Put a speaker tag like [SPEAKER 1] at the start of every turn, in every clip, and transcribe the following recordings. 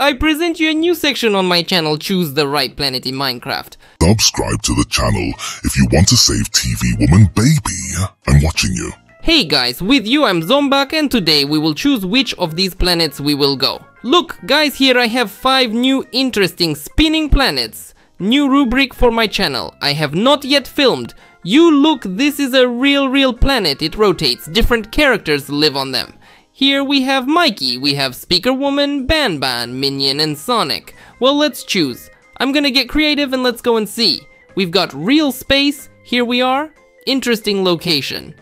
[SPEAKER 1] I present you a new section on my channel, Choose the Right Planet in Minecraft.
[SPEAKER 2] Subscribe to the channel if you want to save TV Woman Baby. I'm watching you.
[SPEAKER 1] Hey guys, with you I'm Zomback and today we will choose which of these planets we will go. Look, guys, here I have 5 new interesting spinning planets. New rubric for my channel. I have not yet filmed. You look, this is a real real planet. It rotates. Different characters live on them. Here we have Mikey, we have Speaker Woman, Banban, Minion, and Sonic. Well, let's choose. I'm gonna get creative and let's go and see. We've got real space, here we are. Interesting location.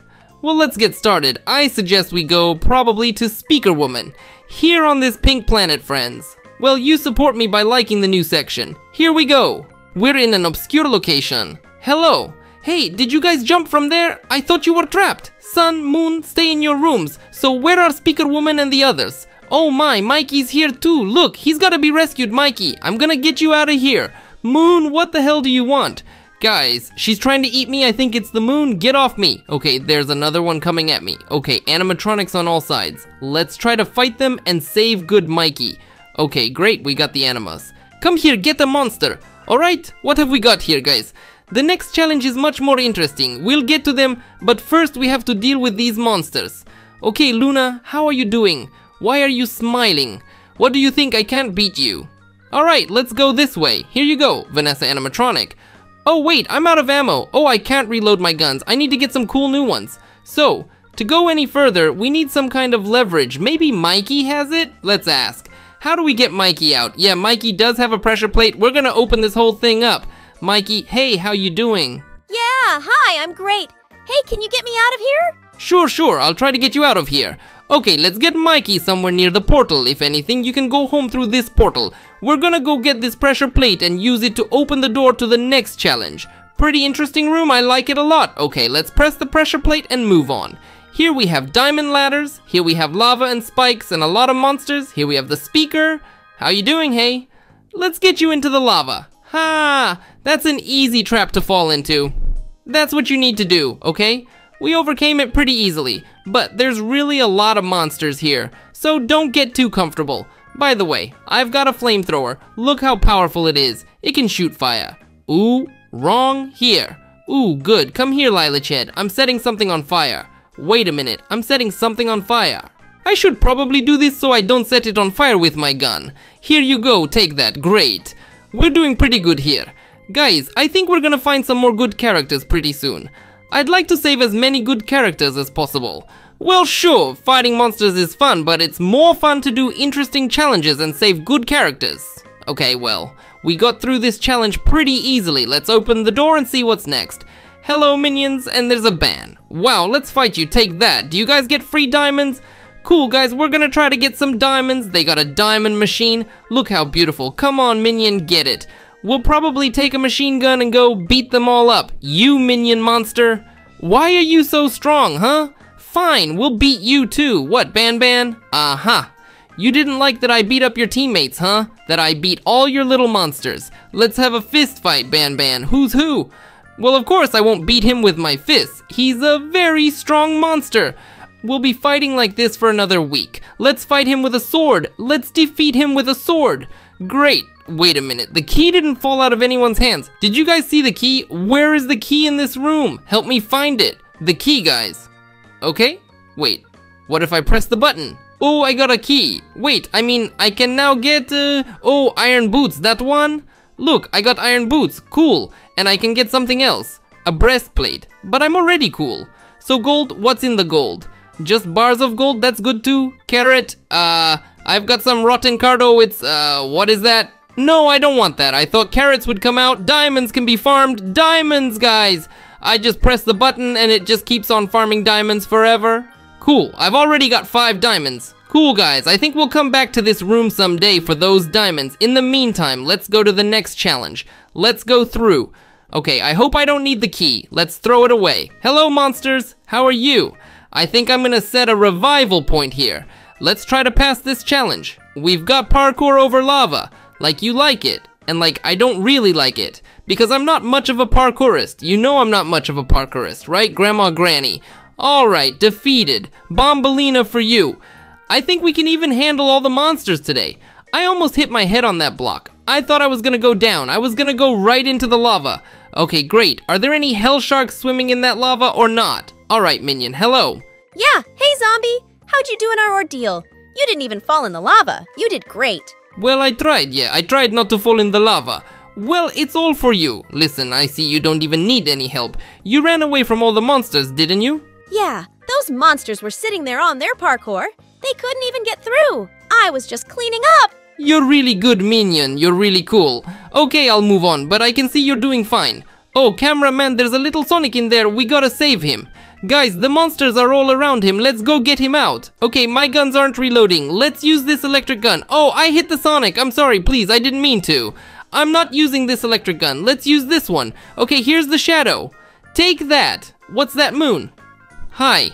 [SPEAKER 1] Well, let's get started. I suggest we go probably to Speaker Woman. Here on this pink planet, friends. Well, you support me by liking the new section. Here we go. We're in an obscure location. Hello. Hey, did you guys jump from there? I thought you were trapped. Sun, Moon, stay in your rooms. So where are Speaker Woman and the others? Oh my, Mikey's here too. Look, he's gotta be rescued, Mikey. I'm gonna get you out of here. Moon, what the hell do you want? Guys, she's trying to eat me. I think it's the moon. Get off me. Okay, there's another one coming at me. Okay, animatronics on all sides. Let's try to fight them and save good Mikey. Okay, great, we got the animas. Come here, get the monster. Alright, what have we got here, guys? The next challenge is much more interesting. We'll get to them, but first we have to deal with these monsters. Okay, Luna, how are you doing? Why are you smiling? What do you think I can't beat you? Alright, let's go this way. Here you go, Vanessa Animatronic. Oh wait, I'm out of ammo. Oh, I can't reload my guns. I need to get some cool new ones. So, to go any further, we need some kind of leverage. Maybe Mikey has it? Let's ask. How do we get Mikey out? Yeah, Mikey does have a pressure plate. We're gonna open this whole thing up. Mikey, hey, how you doing?
[SPEAKER 3] Yeah, hi, I'm great. Hey, can you get me out of here?
[SPEAKER 1] Sure, sure, I'll try to get you out of here. Okay, let's get Mikey somewhere near the portal. If anything, you can go home through this portal. We're gonna go get this pressure plate and use it to open the door to the next challenge. Pretty interesting room, I like it a lot. Okay, let's press the pressure plate and move on. Here we have diamond ladders, here we have lava and spikes and a lot of monsters, here we have the speaker. How you doing, hey? Let's get you into the lava. Ha! That's an easy trap to fall into. That's what you need to do, okay? We overcame it pretty easily, but there's really a lot of monsters here, so don't get too comfortable. By the way, I've got a flamethrower. Look how powerful it is. It can shoot fire. Ooh, wrong here. Ooh, good. Come here, Lilached. I'm setting something on fire. Wait a minute, I'm setting something on fire. I should probably do this so I don't set it on fire with my gun. Here you go, take that, great. We're doing pretty good here. Guys, I think we're gonna find some more good characters pretty soon. I'd like to save as many good characters as possible. Well sure, fighting monsters is fun, but it's more fun to do interesting challenges and save good characters. Okay, well, we got through this challenge pretty easily. Let's open the door and see what's next. Hello minions, and there's a ban. Wow, let's fight you, take that. Do you guys get free diamonds? Cool guys, we're gonna try to get some diamonds. They got a diamond machine. Look how beautiful. Come on minion, get it. We'll probably take a machine gun and go beat them all up. You minion monster. Why are you so strong, huh? Fine, we'll beat you too. What, Ban Ban? Uh-huh. You didn't like that I beat up your teammates, huh? That I beat all your little monsters. Let's have a fist fight, Ban Ban. Who's who? Well, of course I won't beat him with my fists. He's a very strong monster. We'll be fighting like this for another week. Let's fight him with a sword. Let's defeat him with a sword. Great. Wait a minute. The key didn't fall out of anyone's hands. Did you guys see the key? Where is the key in this room? Help me find it. The key, guys. Okay. Wait. What if I press the button? Oh, I got a key. Wait, I mean, I can now get, uh, oh, iron boots, that one? Look, I got iron boots, cool. And I can get something else, a breastplate. But I'm already cool. So gold, what's in the gold? Just bars of gold, that's good too. Carrot, uh, I've got some rotten cardo, it's, uh, what is that? No, I don't want that. I thought carrots would come out. Diamonds can be farmed. Diamonds, guys! I just press the button and it just keeps on farming diamonds forever. Cool, I've already got five diamonds. Cool, guys, I think we'll come back to this room someday for those diamonds. In the meantime, let's go to the next challenge. Let's go through. Okay, I hope I don't need the key. Let's throw it away. Hello, monsters. How are you? I think I'm gonna set a revival point here. Let's try to pass this challenge. We've got parkour over lava, like you like it, and like I don't really like it, because I'm not much of a parkourist. You know I'm not much of a parkourist, right, Grandma Granny? Alright, defeated. Bombolina for you. I think we can even handle all the monsters today. I almost hit my head on that block. I thought I was gonna go down. I was gonna go right into the lava. Okay, great. Are there any hell sharks swimming in that lava or not? Alright, Minion, hello.
[SPEAKER 3] Yeah, hey zombie! How'd you do in our ordeal? You didn't even fall in the lava. You did great.
[SPEAKER 1] Well, I tried, yeah. I tried not to fall in the lava. Well, it's all for you. Listen, I see you don't even need any help. You ran away from all the monsters, didn't you?
[SPEAKER 3] Yeah, those monsters were sitting there on their parkour. They couldn't even get through. I was just cleaning up.
[SPEAKER 1] You're really good, Minion. You're really cool. Okay, I'll move on, but I can see you're doing fine. Oh, cameraman, there's a little Sonic in there. We gotta save him. Guys, the monsters are all around him. Let's go get him out. Okay, my guns aren't reloading. Let's use this electric gun. Oh, I hit the Sonic. I'm sorry, please. I didn't mean to. I'm not using this electric gun. Let's use this one. Okay, here's the shadow. Take that. What's that moon? Hi.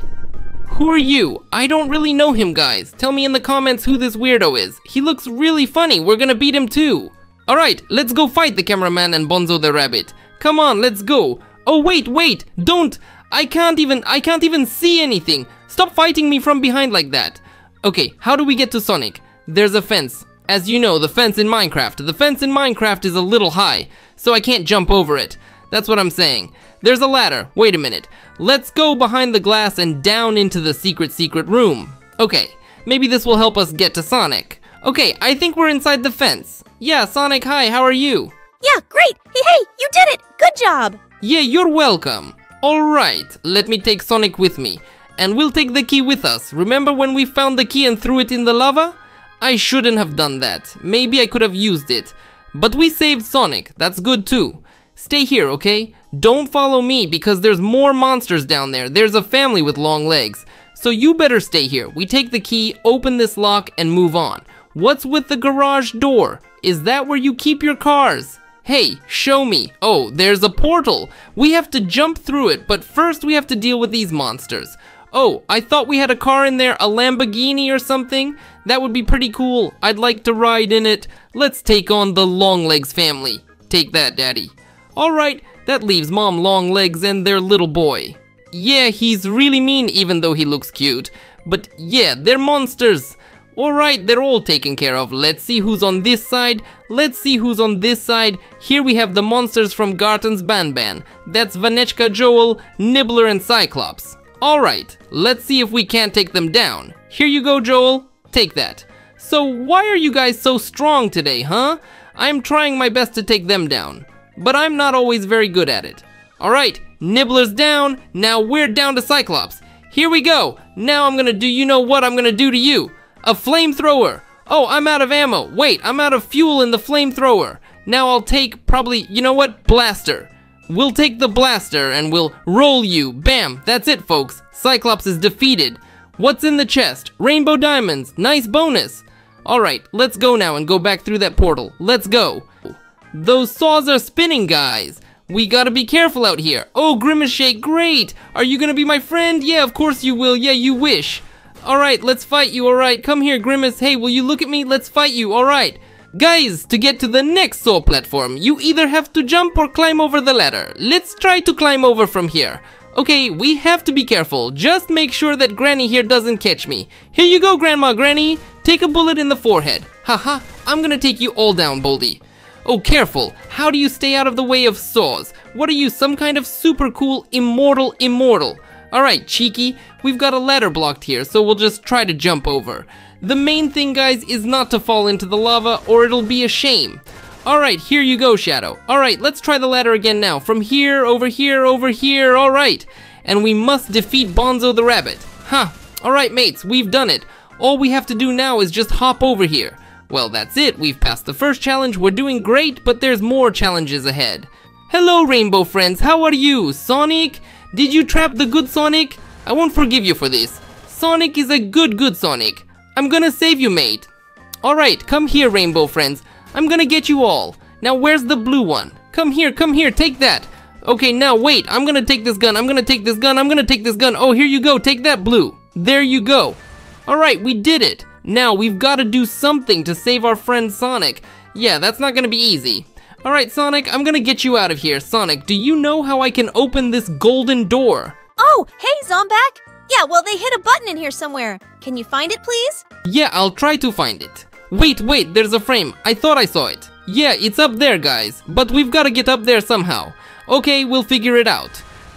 [SPEAKER 1] Who are you? I don't really know him, guys. Tell me in the comments who this weirdo is. He looks really funny. We're gonna beat him too. Alright, let's go fight the cameraman and Bonzo the rabbit. Come on, let's go. Oh, wait, wait. Don't. I can't even, I can't even see anything. Stop fighting me from behind like that. Okay, how do we get to Sonic? There's a fence. As you know, the fence in Minecraft, the fence in Minecraft is a little high, so I can't jump over it. That's what I'm saying. There's a ladder. Wait a minute. Let's go behind the glass and down into the secret secret room. Okay, maybe this will help us get to Sonic. Okay, I think we're inside the fence. Yeah, Sonic, hi, how are you?
[SPEAKER 3] Yeah, great. Hey, hey, you did it. Good job.
[SPEAKER 1] Yeah, you're welcome. Alright, let me take Sonic with me. And we'll take the key with us. Remember when we found the key and threw it in the lava? I shouldn't have done that. Maybe I could have used it. But we saved Sonic, that's good too. Stay here, okay? Don't follow me because there's more monsters down there. There's a family with long legs. So you better stay here. We take the key, open this lock, and move on. What's with the garage door? Is that where you keep your cars? Hey, show me. Oh, there's a portal. We have to jump through it, but first we have to deal with these monsters. Oh, I thought we had a car in there, a Lamborghini or something. That would be pretty cool. I'd like to ride in it. Let's take on the Longlegs family. Take that, Daddy. Alright, that leaves Mom Longlegs and their little boy. Yeah, he's really mean even though he looks cute. But yeah, they're monsters. Alright, they're all taken care of. Let's see who's on this side. Let's see who's on this side. Here we have the monsters from Garten of Banban. That's Vanechka Joel, Nibbler, and Cyclops. Alright, let's see if we can't take them down. Here you go, Joel. Take that. So why are you guys so strong today, huh? I'm trying my best to take them down. But I'm not always very good at it. Alright, Nibbler's down. Now we're down to Cyclops. Here we go. Now I'm gonna do you know what I'm gonna do to you? A flamethrower! Oh, I'm out of ammo. Wait, I'm out of fuel in the flamethrower. Now I'll take probably, you know what? Blaster. We'll take the blaster and we'll roll you. Bam! That's it, folks. Cyclops is defeated. What's in the chest? Rainbow diamonds. Nice bonus. Alright, let's go now and go back through that portal. Let's go. Those saws are spinning, guys. We gotta be careful out here. Oh, Grimace Shake, great! Are you gonna be my friend? Yeah, of course you will. Yeah, you wish. Alright, let's fight you, alright. Come here, Grimace. Hey, will you look at me? Let's fight you, alright. Guys, to get to the next saw platform, you either have to jump or climb over the ladder. Let's try to climb over from here. Okay, we have to be careful. Just make sure that Granny here doesn't catch me. Here you go, Grandma Granny. Take a bullet in the forehead. Haha, I'm gonna take you all down, Baldi. Oh, careful. How do you stay out of the way of saws? What are you, some kind of super cool, immortal immortal? Alright, cheeky, we've got a ladder blocked here, so we'll just try to jump over. The main thing, guys, is not to fall into the lava, or it'll be a shame. Alright, here you go, Shadow. Alright, let's try the ladder again now. From here, over here, over here, alright. And we must defeat Bonzo the Rabbit. Huh, alright mates, we've done it. All we have to do now is just hop over here. Well, that's it, we've passed the first challenge, we're doing great, but there's more challenges ahead. Hello, Rainbow friends, how are you? Sonic? Did you trap the good Sonic? I won't forgive you for this. Sonic is a good, good Sonic. I'm gonna save you, mate. Alright, come here, Rainbow friends. I'm gonna get you all. Now, where's the blue one? Come here, come here, take that. Okay, now wait, I'm gonna take this gun, I'm gonna take this gun, I'm gonna take this gun. Oh, here you go, take that blue. There you go. Alright, we did it. Now, we've gotta do something to save our friend Sonic. Yeah, that's not gonna be easy. Alright, Sonic, I'm gonna get you out of here. Sonic, do you know how I can open this golden door?
[SPEAKER 3] Oh, hey, Zomback. Yeah, well, they hit a button in here somewhere. Can you find it, please?
[SPEAKER 1] Yeah, I'll try to find it. Wait, wait, there's a frame. I thought I saw it. Yeah, it's up there, guys. But we've got to get up there somehow. Okay, we'll figure it out.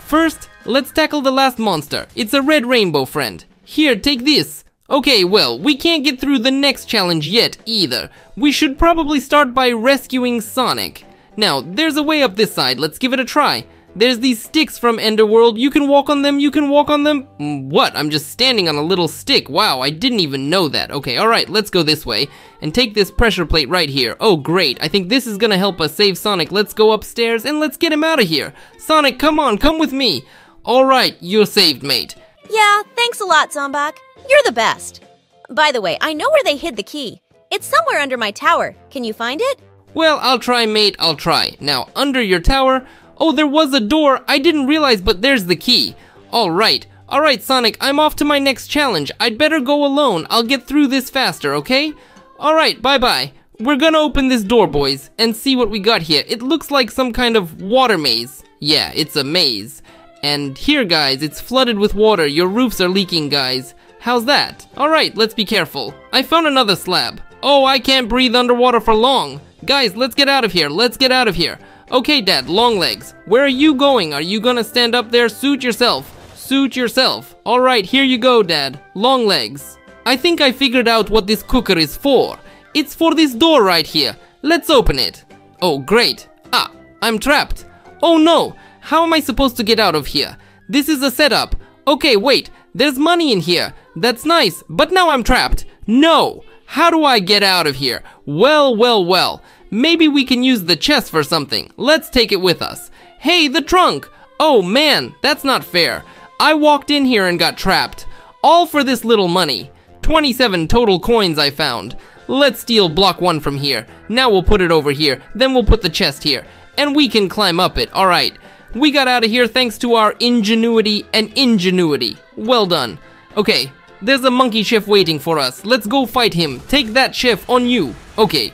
[SPEAKER 1] First, let's tackle the last monster. It's a red rainbow friend. Here, take this. Okay, well, we can't get through the next challenge yet either. We should probably start by rescuing Sonic. Now, there's a way up this side. Let's give it a try. There's these sticks from Enderworld. You can walk on them, you can walk on them. Mm, What? I'm just standing on a little stick. Wow, I didn't even know that. Okay, alright, let's go this way. And take this pressure plate right here. Oh, great. I think this is gonna help us save Sonic. Let's go upstairs and let's get him out of here. Sonic, come on, come with me. Alright, you're saved, mate.
[SPEAKER 3] Yeah, thanks a lot, Zomback. You're the best. By the way, I know where they hid the key. It's somewhere under my tower. Can you find it?
[SPEAKER 1] Well, I'll try, mate, I'll try. Now, under your tower. Oh, there was a door. I didn't realize, but there's the key. Alright. Alright, Sonic, I'm off to my next challenge. I'd better go alone. I'll get through this faster, okay? Alright, bye bye. We're gonna open this door, boys, and see what we got here. It looks like some kind of water maze. Yeah, it's a maze. And here, guys, it's flooded with water. Your roofs are leaking, guys. How's that? Alright, let's be careful. I found another slab. Oh, I can't breathe underwater for long. Guys, let's get out of here. Let's get out of here. Okay, Dad, long legs. Where are you going? Are you gonna stand up there? Suit yourself. Suit yourself. Alright, here you go, Dad. Long legs. I think I figured out what this cooker is for. It's for this door right here. Let's open it. Oh, great. Ah, I'm trapped. Oh no! How am I supposed to get out of here? This is a setup. Okay, wait. There's money in here. That's nice. But now I'm trapped. No! How do I get out of here? Well, well, well. Maybe we can use the chest for something. Let's take it with us. Hey, the trunk! Oh man, that's not fair. I walked in here and got trapped. All for this little money. 27 total coins I found. Let's steal block one from here. Now we'll put it over here. Then we'll put the chest here. And we can climb up it. Alright. We got out of here thanks to our ingenuity and ingenuity. Well done. Okay, there's a monkey chef waiting for us. Let's go fight him. Take that chef on you. Okay.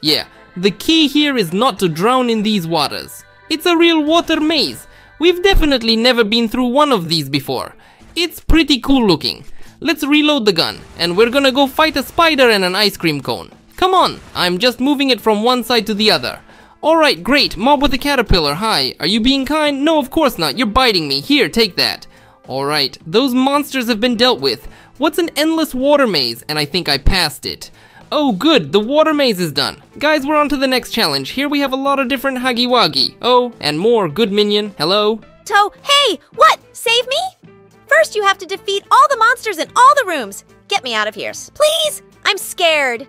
[SPEAKER 1] Yeah, the key here is not to drown in these waters. It's a real water maze. We've definitely never been through one of these before. It's pretty cool looking. Let's reload the gun, and we're gonna go fight a spider and an ice cream cone. Come on, I'm just moving it from one side to the other. Alright, great, mob with a caterpillar, hi. Are you being kind? No, of course not, you're biting me. Here, take that. Alright, those monsters have been dealt with. What's an endless water maze? And I think I passed it. Oh, good, the water maze is done. Guys, we're on to the next challenge. Here we have a lot of different Wuggy. Oh, and more, good minion. Hello?
[SPEAKER 3] Toe, hey, what? Save me? First, you have to defeat all the monsters in all the rooms. Get me out of here, please. I'm scared.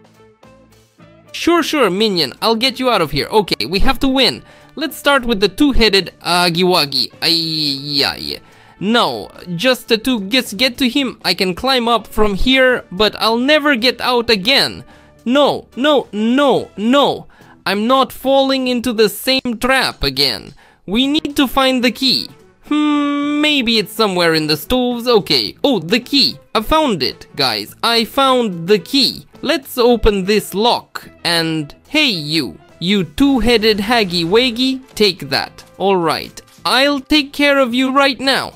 [SPEAKER 1] Sure, sure, minion. I'll get you out of here. Okay, we have to win. Let's start with the two-headed Huggy Wuggy. Ay, No, just to get, get to him, I can climb up from here, but I'll never get out again. No, no, no, no. I'm not falling into the same trap again. We need to find the key. Hmm, maybe it's somewhere in the stoves. Okay. Oh, the key. I found it, guys. I found the key. Let's open this lock. And hey, you. You two-headed Huggy Wuggy, take that. Alright. I'll take care of you right now.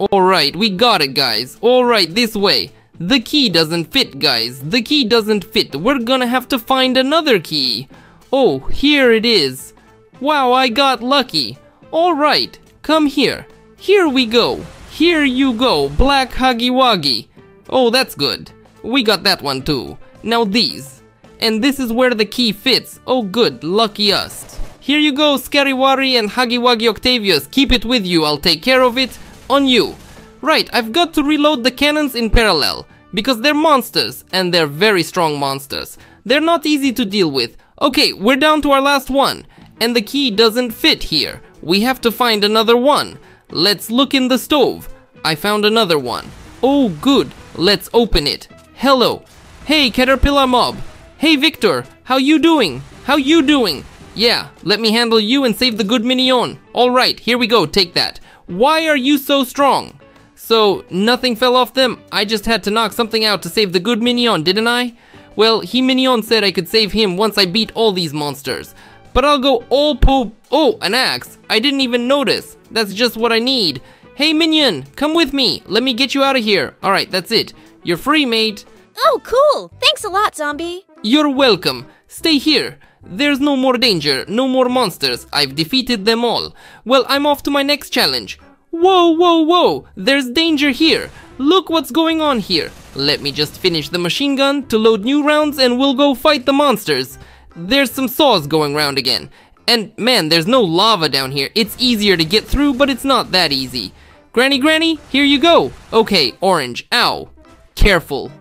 [SPEAKER 1] Alright, we got it, guys. Alright, this way. The key doesn't fit, guys. The key doesn't fit. We're gonna have to find another key. Oh, here it is. Wow, I got lucky. Alright, come here. Here we go. Here you go, Black Wuggy. Oh, that's good. We got that one too. Now these. And this is where the key fits. Oh good, lucky us. Here you go, Scary Worry and Wuggy Octavius. Keep it with you, I'll take care of it. On you. Right, I've got to reload the cannons in parallel. Because they're monsters, and they're very strong monsters. They're not easy to deal with. Okay, we're down to our last one. And the key doesn't fit here. We have to find another one. Let's look in the stove. I found another one. Oh, good. Let's open it. Hello. Hey, Caterpillar Mob. Hey, Victor. How you doing? How you doing? Yeah, let me handle you and save the good minion. Alright, here we go. Take that. Why are you so strong? So, nothing fell off them? I just had to knock something out to save the good minion, didn't I? Well, he minion said I could save him once I beat all these monsters. But I'll go all poop. Oh, an axe. I didn't even notice. That's just what I need. Hey, minion, come with me. Let me get you out of here. Alright, that's it. You're free, mate.
[SPEAKER 3] Oh, cool. Thanks a lot, zombie.
[SPEAKER 1] You're welcome. Stay here. There's no more danger, no more monsters. I've defeated them all. Well, I'm off to my next challenge. Whoa, whoa, whoa! There's danger here. Look what's going on here. Let me just finish the machine gun to load new rounds and we'll go fight the monsters. There's some saws going round again. And man, there's no lava down here. It's easier to get through, but it's not that easy. Granny, Granny, here you go. Okay, orange, ow. Careful.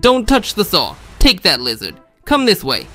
[SPEAKER 1] Don't touch the saw. Take that lizard. Come this way.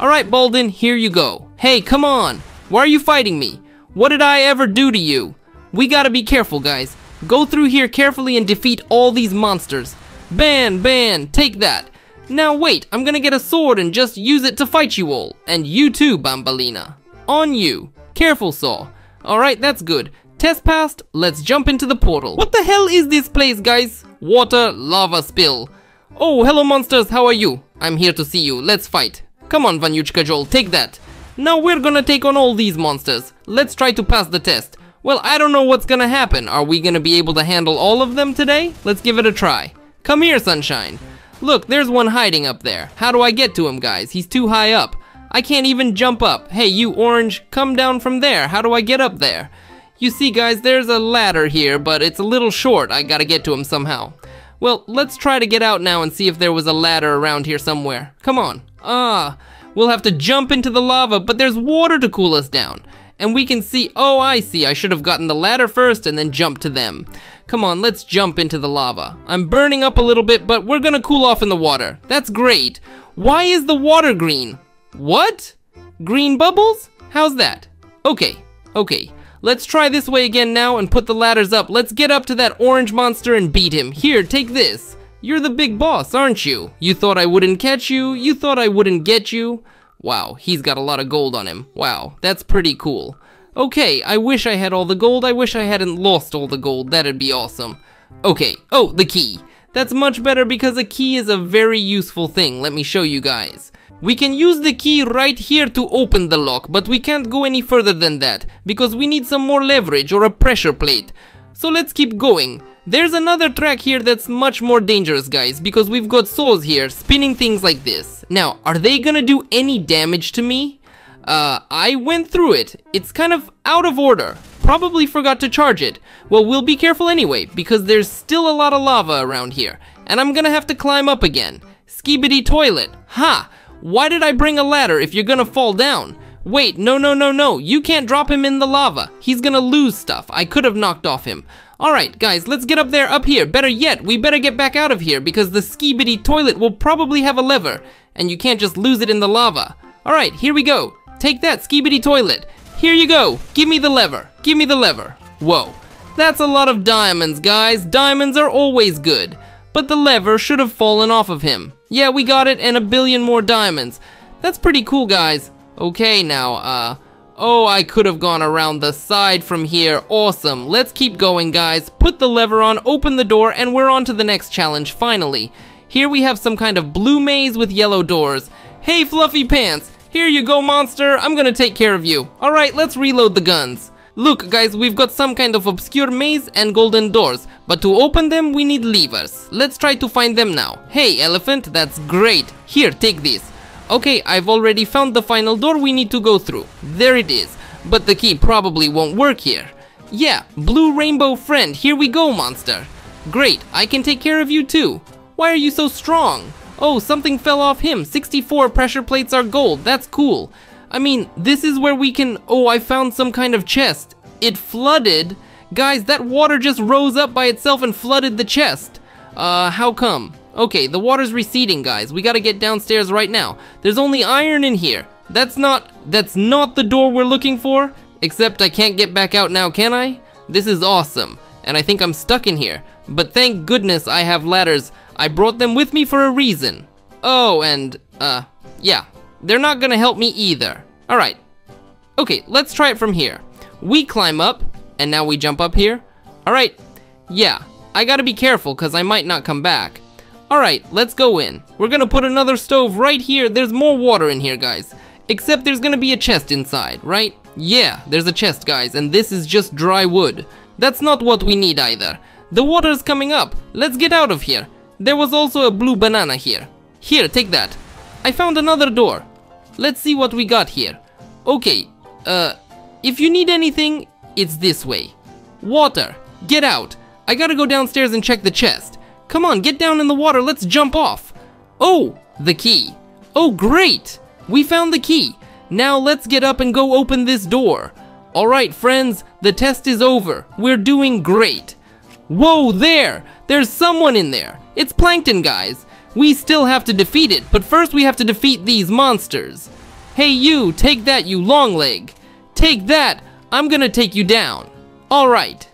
[SPEAKER 1] Alright, Balden, here you go. Hey, come on. Why are you fighting me? What did I ever do to you? We gotta be careful, guys. Go through here carefully and defeat all these monsters. Ban, ban, take that. Now wait, I'm gonna get a sword and just use it to fight you all. And you too, Bambalina. On you. Careful, Saw. Alright, that's good. Test passed, let's jump into the portal. What the hell is this place, guys? Water, lava spill. Oh, hello monsters, how are you? I'm here to see you, let's fight. Come on, Vanyuchka Joel, take that. Now we're gonna take on all these monsters. Let's try to pass the test. Well, I don't know what's gonna happen. Are we gonna be able to handle all of them today? Let's give it a try. Come here, Sunshine. Look, there's one hiding up there. How do I get to him, guys? He's too high up. I can't even jump up. Hey, you orange, come down from there. How do I get up there? You see, guys, there's a ladder here, but it's a little short. I gotta get to him somehow. Well, let's try to get out now and see if there was a ladder around here somewhere. Come on. Ah, we'll have to jump into the lava, but there's water to cool us down. And we can see, oh, I see, I should have gotten the ladder first and then jumped to them. Come on, let's jump into the lava. I'm burning up a little bit, but we're gonna cool off in the water. That's great. Why is the water green? What? Green bubbles? How's that? Okay, okay. Let's try this way again now and put the ladders up. Let's get up to that orange monster and beat him. Here, take this. You're the big boss, aren't you? You thought I wouldn't catch you? You thought I wouldn't get you? Wow, he's got a lot of gold on him. Wow, that's pretty cool. Okay, I wish I had all the gold. I wish I hadn't lost all the gold. That'd be awesome. Okay, oh, the key. That's much better because a key is a very useful thing. Let me show you guys. We can use the key right here to open the lock, but we can't go any further than that because we need some more leverage or a pressure plate. So let's keep going. There's another track here that's much more dangerous, guys, because we've got souls here spinning things like this. Now, are they gonna do any damage to me? Uh, I went through it. It's kind of out of order. Probably forgot to charge it. Well, we'll be careful anyway, because there's still a lot of lava around here. And I'm gonna have to climb up again. Skibidi toilet. Ha! Why did I bring a ladder if you're gonna fall down? Wait, no, no, no, no. You can't drop him in the lava. He's gonna lose stuff. I could have knocked off him. Alright, guys, let's get up there, up here. Better yet, we better get back out of here because the skibidi toilet will probably have a lever, and you can't just lose it in the lava. Alright, here we go. Take that, skibidi toilet. Here you go. Give me the lever. Give me the lever. Whoa. That's a lot of diamonds, guys. Diamonds are always good. But the lever should have fallen off of him. Yeah, we got it, and a billion more diamonds. That's pretty cool, guys. Okay, now, uh, Oh, I could have gone around the side from here. Awesome. Let's keep going, guys. Put the lever on, open the door, and we're on to the next challenge, finally. Here we have some kind of blue maze with yellow doors. Hey, Fluffy Pants. Here you go, monster. I'm gonna take care of you. Alright, let's reload the guns. Look, guys, we've got some kind of obscure maze and golden doors, but to open them, we need levers. Let's try to find them now. Hey, elephant, that's great. Here, take this. Okay, I've already found the final door we need to go through. There it is. But the key probably won't work here. Yeah, blue rainbow friend, here we go, monster. Great, I can take care of you too. Why are you so strong? Oh, something fell off him. 64 pressure plates are gold. That's cool. I mean, this is where we can... Oh, I found some kind of chest. It flooded. Guys, that water just rose up by itself and flooded the chest. Uh, how come? Okay, the water's receding, guys. We gotta get downstairs right now. There's only iron in here. That's not, that's not the door we're looking for. Except I can't get back out now, can I? This is awesome. And I think I'm stuck in here. But thank goodness I have ladders. I brought them with me for a reason. Oh, and, uh, yeah. They're not gonna help me either. Alright. Okay, let's try it from here. We climb up, and now we jump up here. Alright, yeah. I gotta be careful, because I might not come back. Alright, let's go in. We're gonna put another stove right here. There's more water in here, guys. Except there's gonna be a chest inside, right? Yeah, there's a chest, guys, and this is just dry wood. That's not what we need either. The water's coming up. Let's get out of here. There was also a blue banana here. Here, take that. I found another door. Let's see what we got here. Okay, uh, if you need anything, it's this way. Water, get out. I gotta go downstairs and check the chest. Come on, get down in the water, let's jump off. Oh, the key. Oh, great! We found the key. Now let's get up and go open this door. Alright, friends, the test is over. We're doing great. Whoa, there! There's someone in there. It's Plankton, guys. We still have to defeat it, but first we have to defeat these monsters. Hey you, take that, you long leg. Take that, I'm gonna take you down. Alright.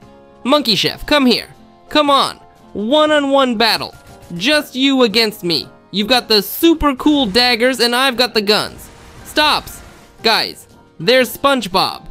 [SPEAKER 1] Monkey Chef, come here. Come on. One-on-one -on -one battle. Just you against me. You've got the super cool daggers and I've got the guns. Stops. Guys, there's SpongeBob.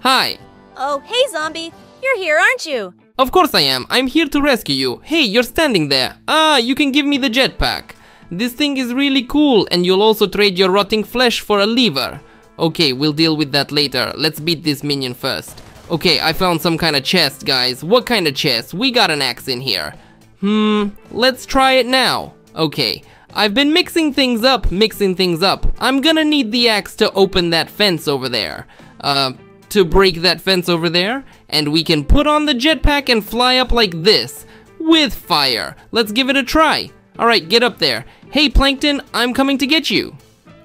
[SPEAKER 1] Hi.
[SPEAKER 3] Oh, hey, zombie. You're here, aren't you?
[SPEAKER 1] Of course I am. I'm here to rescue you. Hey, you're standing there. Ah, you can give me the jetpack. This thing is really cool and you'll also trade your rotting flesh for a lever. Okay, we'll deal with that later. Let's beat this minion first. Okay, I found some kind of chest, guys. What kind of chest? We got an axe in here. Hmm, let's try it now. Okay, I've been mixing things up, mixing things up. I'm gonna need the axe to open that fence over there. Uh, to break that fence over there, and we can put on the jetpack and fly up like this, with fire. Let's give it a try. Alright, get up there. Hey Plankton, I'm coming to get you.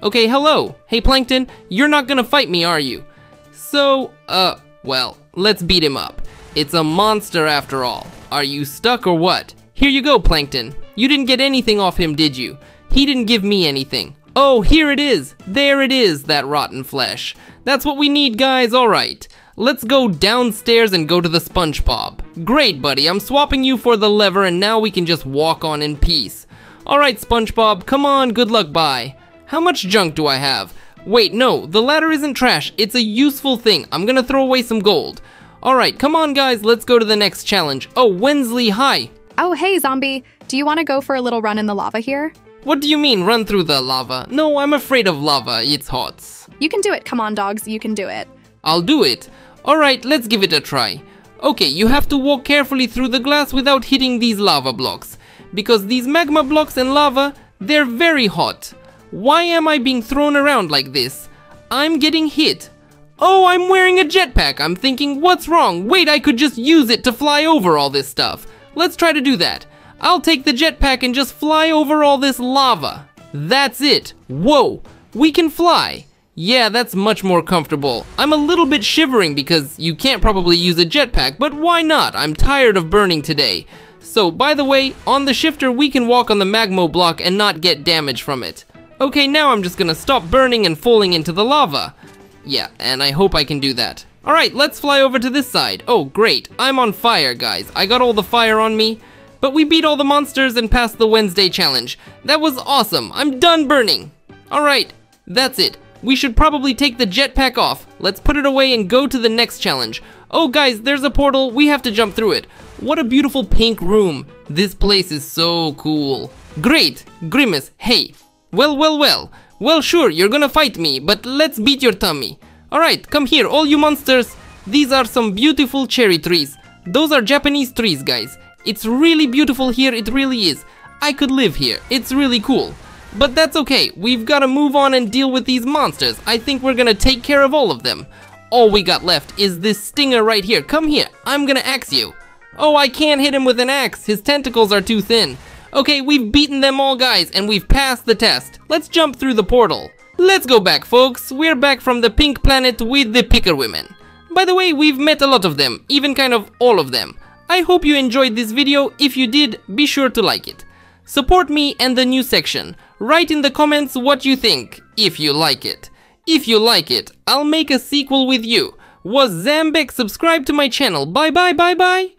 [SPEAKER 1] Okay, hello. Hey Plankton, you're not gonna fight me, are you? So, uh, well, let's beat him up. It's a monster after all. Are you stuck or what? Here you go, Plankton. You didn't get anything off him, did you? He didn't give me anything. Oh, here it is. There it is, that rotten flesh. That's what we need, guys, alright. Let's go downstairs and go to the SpongeBob. Great, buddy, I'm swapping you for the lever and now we can just walk on in peace. Alright, SpongeBob, come on, good luck, bye. How much junk do I have? Wait, no, the ladder isn't trash, it's a useful thing. I'm gonna throw away some gold. Alright, come on guys, let's go to the next challenge. Oh, Wednesday, hi.
[SPEAKER 4] Oh, hey, zombie. Do you want to go for a little run in the lava here?
[SPEAKER 1] What do you mean, run through the lava? No, I'm afraid of lava, it's hot.
[SPEAKER 4] You can do it. Come on, dogs. You can do it.
[SPEAKER 1] I'll do it. Alright, let's give it a try. Okay, you have to walk carefully through the glass without hitting these lava blocks. Because these magma blocks and lava, they're very hot. Why am I being thrown around like this? I'm getting hit. Oh, I'm wearing a jetpack. I'm thinking, what's wrong? Wait, I could just use it to fly over all this stuff. Let's try to do that. I'll take the jetpack and just fly over all this lava. That's it. Whoa, we can fly. Yeah, that's much more comfortable. I'm a little bit shivering because you can't probably use a jetpack, but why not? I'm tired of burning today. So, by the way, on the shifter we can walk on the magma block and not get damage from it. Okay, now I'm just gonna stop burning and falling into the lava. Yeah, and I hope I can do that. Alright, let's fly over to this side. Oh, great. I'm on fire, guys. I got all the fire on me. But we beat all the monsters and passed the Wednesday challenge. That was awesome. I'm done burning. Alright, that's it. We should probably take the jetpack off. Let's put it away and go to the next challenge. Oh guys, there's a portal. We have to jump through it. What a beautiful pink room. This place is so cool. Great. Grimace, hey. Well, well, well. Well, sure, you're gonna fight me, but let's beat your tummy. Alright, come here, all you monsters. These are some beautiful cherry trees. Those are Japanese trees, guys. It's really beautiful here, it really is. I could live here. It's really cool. But that's okay, we've gotta move on and deal with these monsters. I think we're gonna take care of all of them. All we got left is this stinger right here. Come here, I'm gonna axe you. Oh, I can't hit him with an axe. His tentacles are too thin. Okay, we've beaten them all guys, and we've passed the test. Let's jump through the portal. Let's go back, folks. We're back from the pink planet with the picker women. By the way, we've met a lot of them, even kind of all of them. I hope you enjoyed this video. If you did, be sure to like it. Support me and the new section. Write in the comments what you think, if you like it. If you like it, I'll make a sequel with you. Was Zomback subscribed to my channel? Bye bye bye bye!